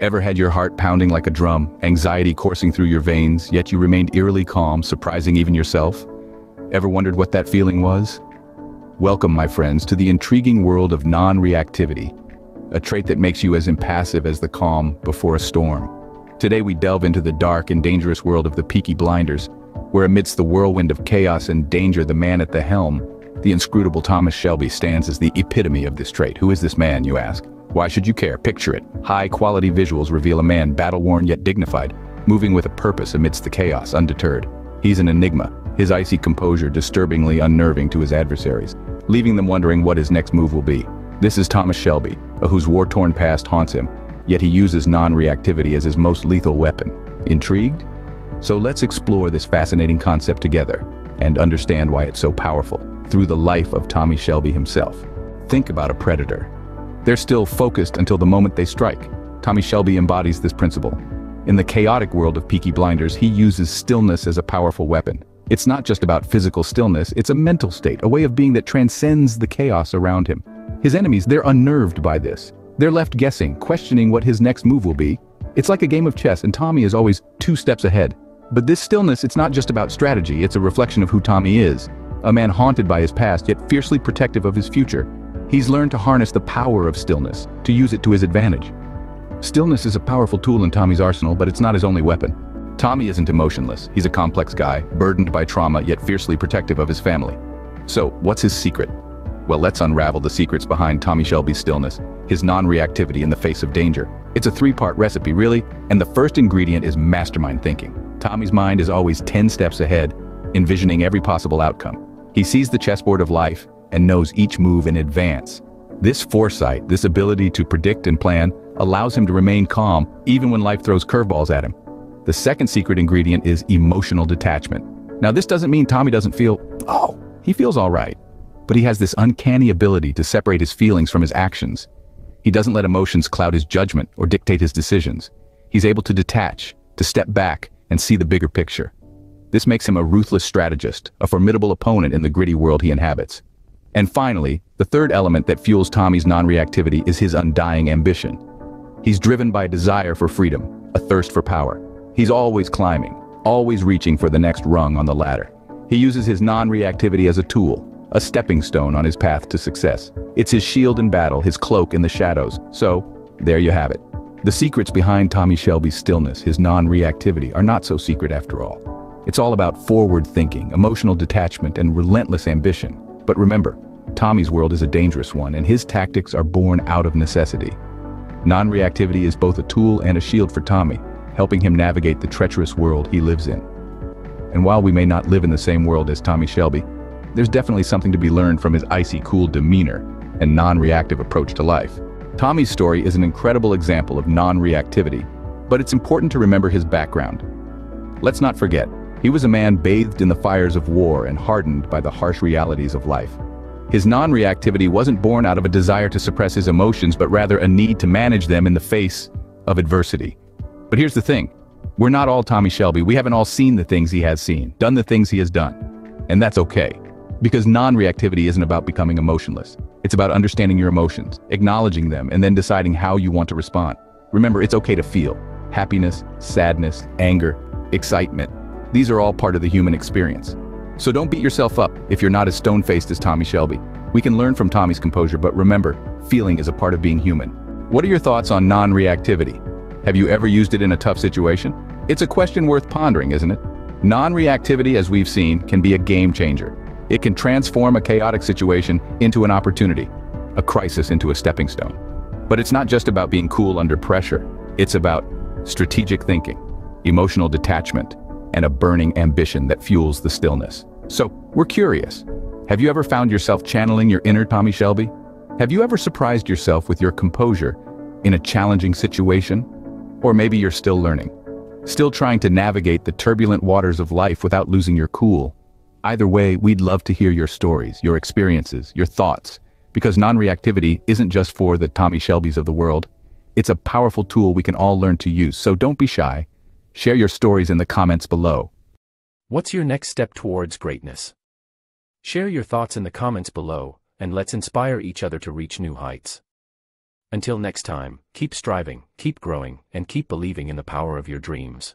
Ever had your heart pounding like a drum, anxiety coursing through your veins, yet you remained eerily calm, surprising even yourself? Ever wondered what that feeling was? Welcome, my friends, to the intriguing world of non-reactivity, a trait that makes you as impassive as the calm before a storm. Today we delve into the dark and dangerous world of the Peaky Blinders, where amidst the whirlwind of chaos and danger the man at the helm, the inscrutable Thomas Shelby stands as the epitome of this trait. Who is this man, you ask? Why should you care? Picture it. High-quality visuals reveal a man battle-worn yet dignified, moving with a purpose amidst the chaos, undeterred. He's an enigma, his icy composure disturbingly unnerving to his adversaries, leaving them wondering what his next move will be. This is Thomas Shelby, whose war-torn past haunts him, yet he uses non-reactivity as his most lethal weapon. Intrigued? So let's explore this fascinating concept together and understand why it's so powerful through the life of Tommy Shelby himself. Think about a predator. They're still focused until the moment they strike. Tommy Shelby embodies this principle. In the chaotic world of Peaky Blinders, he uses stillness as a powerful weapon. It's not just about physical stillness, it's a mental state, a way of being that transcends the chaos around him. His enemies, they're unnerved by this. They're left guessing, questioning what his next move will be. It's like a game of chess and Tommy is always two steps ahead. But this stillness, it's not just about strategy, it's a reflection of who Tommy is. A man haunted by his past, yet fiercely protective of his future. He's learned to harness the power of stillness, to use it to his advantage. Stillness is a powerful tool in Tommy's arsenal, but it's not his only weapon. Tommy isn't emotionless. He's a complex guy, burdened by trauma, yet fiercely protective of his family. So, what's his secret? Well, let's unravel the secrets behind Tommy Shelby's stillness, his non-reactivity in the face of danger. It's a three-part recipe, really, and the first ingredient is mastermind thinking. Tommy's mind is always 10 steps ahead, envisioning every possible outcome. He sees the chessboard of life and knows each move in advance. This foresight, this ability to predict and plan, allows him to remain calm even when life throws curveballs at him. The second secret ingredient is emotional detachment. Now this doesn't mean Tommy doesn't feel, oh, he feels all right. But he has this uncanny ability to separate his feelings from his actions. He doesn't let emotions cloud his judgment or dictate his decisions. He's able to detach, to step back, and see the bigger picture. This makes him a ruthless strategist, a formidable opponent in the gritty world he inhabits. And finally, the third element that fuels Tommy's non-reactivity is his undying ambition. He's driven by a desire for freedom, a thirst for power. He's always climbing, always reaching for the next rung on the ladder. He uses his non-reactivity as a tool, a stepping stone on his path to success. It's his shield in battle, his cloak in the shadows. So, there you have it. The secrets behind Tommy Shelby's stillness, his non-reactivity, are not so secret after all. It's all about forward thinking, emotional detachment, and relentless ambition. But remember, Tommy's world is a dangerous one, and his tactics are born out of necessity. Non-reactivity is both a tool and a shield for Tommy, helping him navigate the treacherous world he lives in. And while we may not live in the same world as Tommy Shelby, there's definitely something to be learned from his icy cool demeanor and non-reactive approach to life. Tommy's story is an incredible example of non-reactivity, but it's important to remember his background. Let's not forget, he was a man bathed in the fires of war and hardened by the harsh realities of life. His non-reactivity wasn't born out of a desire to suppress his emotions, but rather a need to manage them in the face of adversity. But here's the thing. We're not all Tommy Shelby. We haven't all seen the things he has seen, done the things he has done. And that's okay. Because non-reactivity isn't about becoming emotionless. It's about understanding your emotions, acknowledging them, and then deciding how you want to respond. Remember, it's okay to feel. Happiness, sadness, anger, excitement. These are all part of the human experience. So don't beat yourself up if you're not as stone-faced as Tommy Shelby. We can learn from Tommy's composure, but remember, feeling is a part of being human. What are your thoughts on non-reactivity? Have you ever used it in a tough situation? It's a question worth pondering, isn't it? Non-reactivity, as we've seen, can be a game changer. It can transform a chaotic situation into an opportunity, a crisis into a stepping stone. But it's not just about being cool under pressure. It's about strategic thinking, emotional detachment, and a burning ambition that fuels the stillness. So, we're curious. Have you ever found yourself channeling your inner Tommy Shelby? Have you ever surprised yourself with your composure in a challenging situation? Or maybe you're still learning, still trying to navigate the turbulent waters of life without losing your cool. Either way, we'd love to hear your stories, your experiences, your thoughts, because non-reactivity isn't just for the Tommy Shelbys of the world. It's a powerful tool we can all learn to use, so don't be shy. Share your stories in the comments below. What's your next step towards greatness? Share your thoughts in the comments below, and let's inspire each other to reach new heights. Until next time, keep striving, keep growing, and keep believing in the power of your dreams.